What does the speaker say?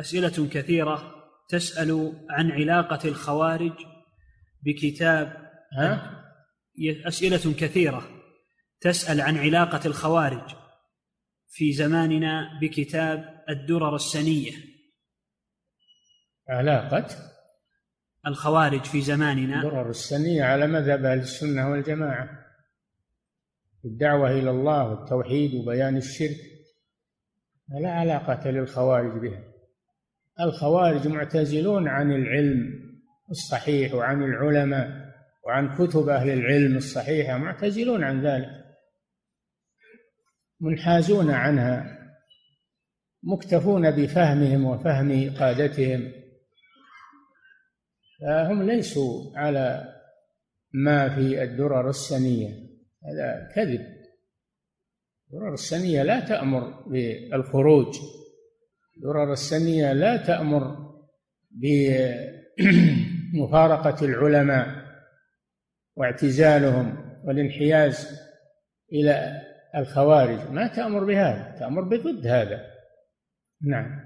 أسئلة كثيرة تسأل عن علاقة الخوارج بكتاب ها؟ أسئلة كثيرة تسأل عن علاقة الخوارج في زماننا بكتاب الدرر السنية. علاقة الخوارج في زماننا. درر السنية على مذهب أهل السنة والجماعة. الدعوة إلى الله والتوحيد وبيان الشرك. لا علاقة للخوارج بها. الخوارج معتزلون عن العلم الصحيح وعن العلماء وعن كتب أهل العلم الصحيحة معتزلون عن ذلك منحازون عنها مكتفون بفهمهم وفهم قادتهم فهم ليسوا على ما في الدرر السنية هذا كذب. الدرر السنية لا تأمر بالخروج. الدرر السنية لا تأمر بمفارقة العلماء واعتزالهم والانحياز إلى الخوارج. ما تأمر بهذا تأمر بضد هذا. نعم.